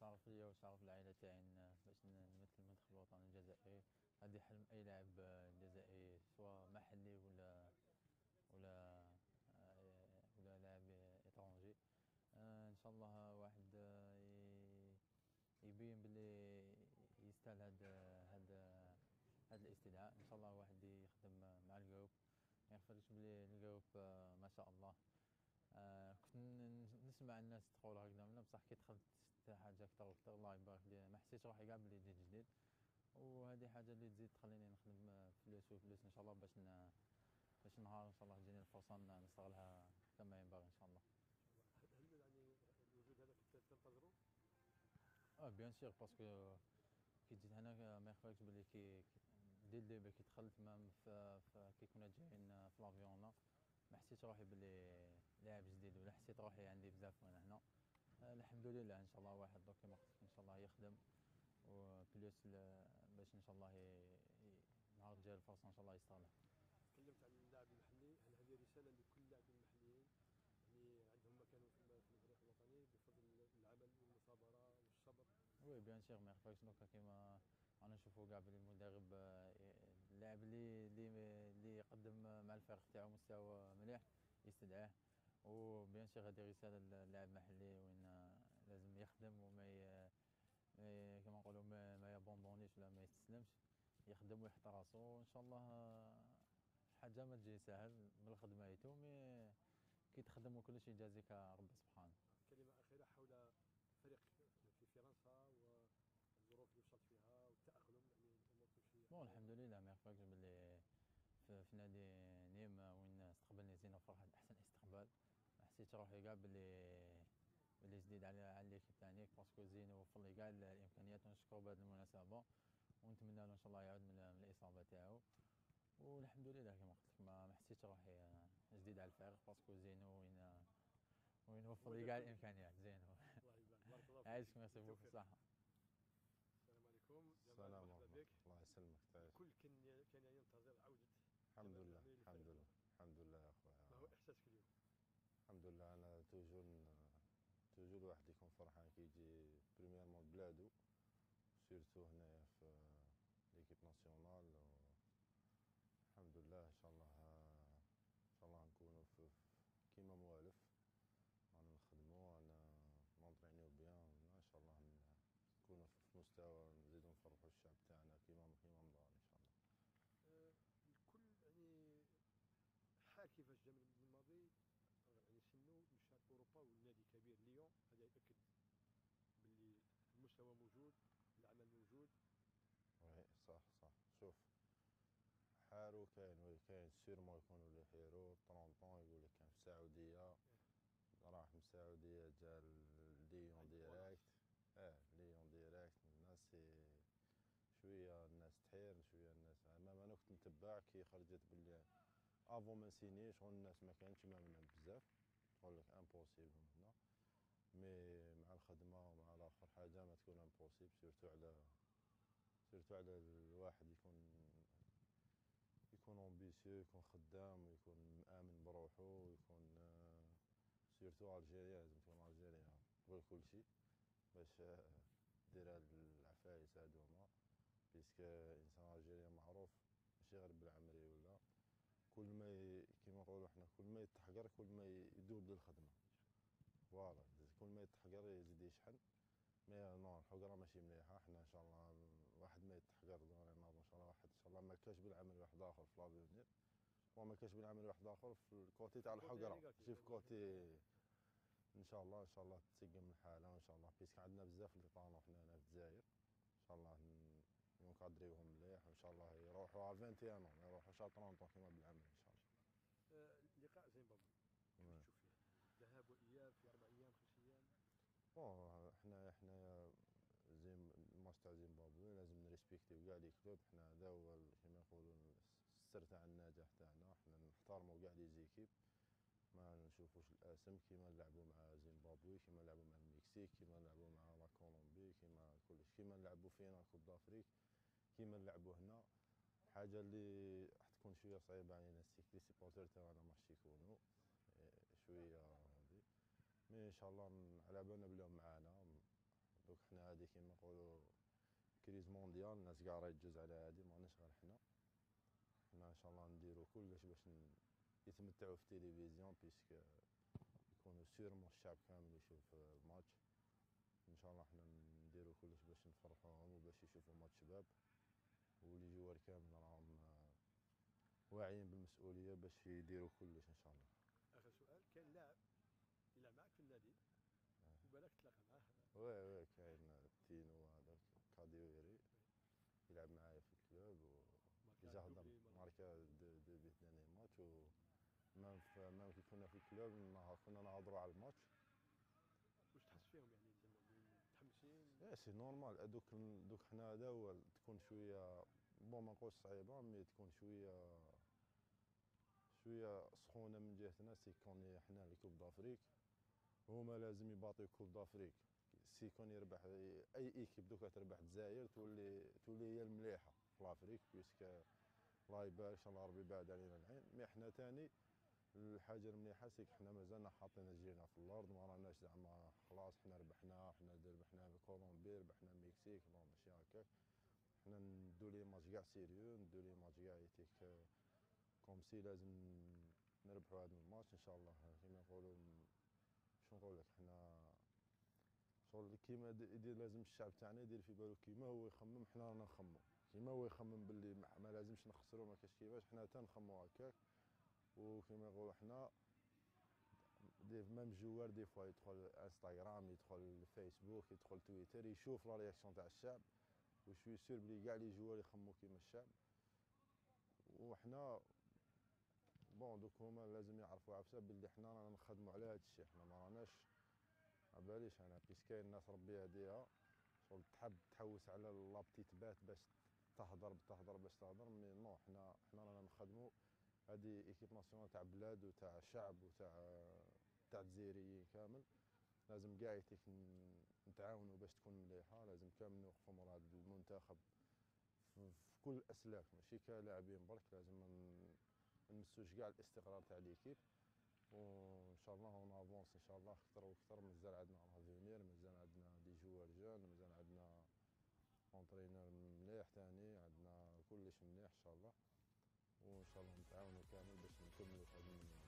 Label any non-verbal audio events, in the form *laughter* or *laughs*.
شرف ليا وشرف العائله تاعي باش نمثل المنتخب الوطني الجزائري هذه حلم أي لاعب جزائري سواء محلي ولا ولا ولا لاعب étranger. إن شاء الله واحد يبين بلي يستاهل هاد هاد هاد الاستدعاء. إن شاء الله واحد يخدم مع ال groupe. ما بلي ال groupe ما شاء الله. كنت نسمع الناس تقول هكذا بصح كي دخلت حاجة أكثر وأكثر الله يبارك لي ما حسيتش روحي كاع بلي جيت جديد وهذه حاجة اللي تزيد تخليني نخدم plus و plus إن شاء الله باش ن... باش نهار إن شاء الله تجيني الفرصة نستغلها كما ينبغي إن شاء الله هل يعني الوجود هذا تنتظروا؟ آه bien sûr parce que كي جيت هنا ما يخفاكش بلي كي dès le début كي دخلت même كي كنا جايين في l'avion ما حسيتش روحي بلي لاعب جديد ولا حسيت روحي عندي بزاف وأنا هنا. الحمد لله ان شاء الله واحد دوك كما قلت ان شاء الله يخدم. و plus باش ان شاء الله نهار جاي الفرصة ان شاء الله يستغلها. تكلمت عن اللاعب المحلي. هل هذه رسالة لكل المحليين يعني عندهم مكانهم في الفريق الوطني بفضل العمل والمثابرة والصبر؟ oui bien sûr ما يخفاكش دوكا كيما أنا نشوفو كاع بلي المدرب اللاعب اللي اللي يقدم مع الفريق تاعو مستوى مليح يستدعاه و bien sûr هذه رساله للاعب المحلي وين لازم يخدم وما ي... كما نقولوا ما, ما يبوندونيش ولا ما يستسلمش يخدم ويحط راسو ان شاء الله حاجة ما تجي سهل من الخدمة et tout mais كي تخدم وكل شيء يجازيك ربي سبحانه كلمة أخيرة حول فريق في فرنسا والظروف اللي وصلت فيها والتأقلم يعني الأمور تمشي bon الحمد لله ما يخفاكش باللي في, نادي نيم وين استقبلني زينو فرحات أحسن استقبال. حسيت روحي كاع بلي بلي جديد على على l'équipe parce que زينو وفر لي كاع الإمكانيات ونشكرو بهذه المناسبة. ونتمنى له إن شاء الله يعود من, الإصابة تاعو. والحمد لله كما قلت لك ما حسيتش روحي جديد على الفريق. parce que زين وين وين وفر لي كاع الإمكانيات. زين. بارك *laughs* الله *laughs* عايشك merci beaucoup صح السلام عليكم. السلام عليكم الله يسلمك الكل كان كان ينتظر عوده الحمد لله الحمد لله الحمد لله يا اخويا ما هو احساسك اليوم الحمد لله أنا toujours toujours الواحد يكون فرحان كي يجي premièrement بلادو surtout هنايا في l'équipe nationale الحمد لله ان شاء الله ان شاء الله نكونوا في كيما موالف أنا نخدموا أنا نونطرينيو بيان ان شاء الله نكونوا في مستوى نزيدو نفرحوا الشعب تاعنا كيما كيما مضى ان شاء الله الكل يعني حال كيفاش جا من الماضي يعني سنو مشى اوروبا والنادي كبير ليون هذا ياكد باللي المستوى موجود العمل موجود. وي صح صح. شوف حارو كاين وي كاين سيرمون يكونوا اللي حيرو 30 طون يقول لك كان في السعوديه راح من السعوديه جا ليون ديريكت. آه ليون ديريكت. الناس شوية الناس تحير شوية الناس أما أنا كنت نتبع كي خرجت باللي افون ما نسيني شغل الناس ما كانتش مأمنة بزاف. تقول لك امبوسيبل هنا. mais مع الخدمه ومع الآخر حاجة ما تكون impossible surtout على surtout على الواحد يكون يكون ambitieux يكون خدام ويكون مآمن بروحو ويكون surtout algérien لازم تكون algérien تبغي كلشي باش آه، ديرها للعفايس هادو هما. puisque إنسان algérien معروف ماشي غير بالعمري ولا. كل ما كيما نقولوا حنا كل ما يتحقر كل ما يدوب للخدمة. voilà كل ما يتحقر يزيد يشحن. mais non الحقره ماشي مليحة. حنا إن شاء الله واحد ما يتحقر ناض إن شاء الله واحد. إن شاء الله ما كاش بالعمل واحد آخر في l'avenir وما كاش بالعمل واحد آخر في ال côté تاع الحقره. ماشي في côté. إن شاء الله إن شاء الله تسقم الحاله وإن شاء الله. puisque عندنا بزاف les talents حنا هنا في الجزائر. إن شاء الله نكادريوهم مليح وإن شاء الله يروحوا ا 21 ما يروحوش ا 30 كيما بالعمل إن شاء الله. آه، لقاء زيمبابوي كيف. تشوف فيه ذهاب وإياب في أربع أيام خمس أيام. bon حنا حنا زيم الماتش تاع زيمبابوي لازم نريسبكتيو كاع les clubs حنا هذا هو كيما يقولوا السر تاع النجاح تاعنا. حنا نحترموا كاع les équipes ما نشوفوش الأسم. كيما نلعبوا مع زيمبابوي كيما نلعبوا مع المكسيك كيما نلعبوا مع la Colombie كيما كلش. كيما نلعبوا finale Coupe d'Afrique كيما نلعبوا هنا. حاجة اللي راح تكون شوية صعيبة علينا les supporters تاعنا ما راحش يكونوا. إيه، شوية هذه mais إن شاء الله على بالنا بليهم معانا. دوك حنا هادي كيما نقولوا crise mondiale الناس كاع راهي تجوز على هادي ماناش غير حنا. حنا إن شاء الله نديرو كلش باش يتمتعوا في التلفزيون puisque يكونوا sûrement الشعب كامل يشوف الماتش. إن شاء الله حنا نديرو كلش باش نفرحوهم وباش يشوفوا ماتش شباب. و les joueurs كامل راهم واعيين بالمسؤولية باش يديروا كلش إن شاء الله. آخر سؤال كان لاعب يلعب معك في النادي؟ آه. وبالك تلاقى معاه؟ oui oui كاين تينو هذاك كاديويري يلعب معايا في الكلوب و ماركا déjà deux deux buts dans un match و même في même كي كنا في الكلوب نهار كنا نهضروا على الماتش. واش تحس فيهم يعني؟ زعما متحمسين؟ يا سي نورمال. دوك دوك حنا هذا هو تكون شوية بون ما نقولش صعيبة مي تكون شوية شوية سخونة من جهتنا سي كون حنا لي كوب دافريك. هما لازم يباطيو كوب دافريك. سي كون يربح أي إيكيب دوكا تربح الجزائر تولي تولي هي المليحة في لافريك بيسك الله يبارك إن شاء الله ربي يبعد علينا العين. مي حنا تاني الحاجة المليحة c'est que حنا مازالنا حاطين رجلينا في الأرض ما راناش زعما خلاص حنا ربحنا حنا ربحنا كولومبي ربحنا المكسيك non ماشي هكاك. حنا ندو les matchs كاع sérieux ندو les matchs كاع يتيك comme si لازم نربحوا هذا الماتش إن شاء الله. كيما يقولوا شو نقول لك حنا شغل كيما لازم الشعب تاعنا يدير في بالو كيما هو يخمم حنا رانا نخمو كيما هو يخمم باللي ما لازمش نخسروا ما كاش كيفاش حنا حتى نخمو هكاك. وكيما يقولوا حنا même joueurs des fois يدخل انستغرام يدخل فيسبوك يدخل تويتر يشوف la réaction تاع الشعب. و je suis sûr بلي كاع les joueurs يخمو كيما الشعب. وحنا bon دوك هما لازم يعرفوا عفسه بلي حنا رانا نخدموا على هذا الشيء. حنا ما راناش ما باليش أنا. parce que كاين ناس ربي يهديها. شغل تحب تحوس على la petite bête باش تهضر تهضر باش تهضر mais non حنا حنا رانا نخدموا هذه équipe nationale تاع بلاد وتاع شعب وتاع تاع الجزائريين كامل. لازم كاع يتيك نتعاونوا باش تكون مليحة لازم كامل نوقفوا هذا المنتخب في كل الأسلاك ماشي كلاعبين برك لازم ن- نمسوش كاع الاستقرار تاع l'équipe وإن شاء الله on avance إن شاء الله أكثر وأكثر مازال عندنا l'avenir مازال عندنا des joueurs jeunes مازال عندنا اونترينور مليح تاني عندنا كلش مليح إن شاء الله. وإن شاء الله نتعاونوا كامل باش نكملوا هذا